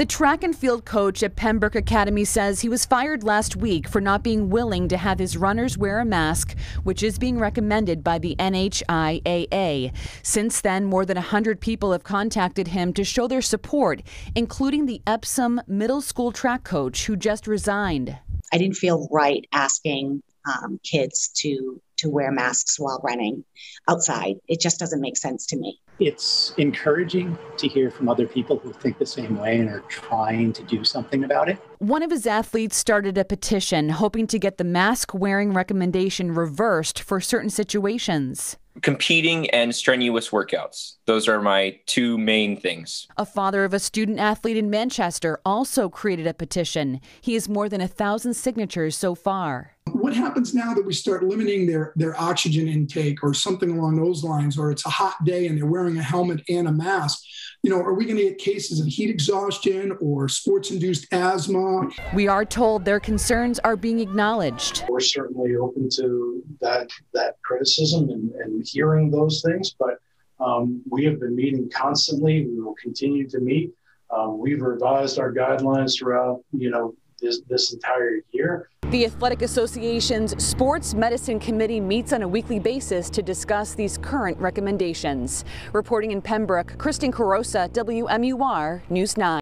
The track and field coach at Pembroke Academy says he was fired last week for not being willing to have his runners wear a mask, which is being recommended by the NHIAA. Since then, more than 100 people have contacted him to show their support, including the Epsom middle school track coach who just resigned. I didn't feel right asking um, kids to to wear masks while running outside. It just doesn't make sense to me. It's encouraging to hear from other people who think the same way and are trying to do something about it. One of his athletes started a petition hoping to get the mask wearing recommendation reversed for certain situations competing and strenuous workouts. Those are my two main things. A father of a student athlete in Manchester also created a petition. He has more than a thousand signatures so far. What happens now that we start limiting their, their oxygen intake or something along those lines, or it's a hot day and they're wearing a helmet and a mask? You know, are we going to get cases of heat exhaustion or sports induced asthma? We are told their concerns are being acknowledged. We're certainly open to that, that criticism and, hearing those things, but um, we have been meeting constantly. We will continue to meet. Um, we've revised our guidelines throughout, you know, this, this entire year. The Athletic Association's Sports Medicine Committee meets on a weekly basis to discuss these current recommendations. Reporting in Pembroke, Kristen Carosa, WMUR News 9.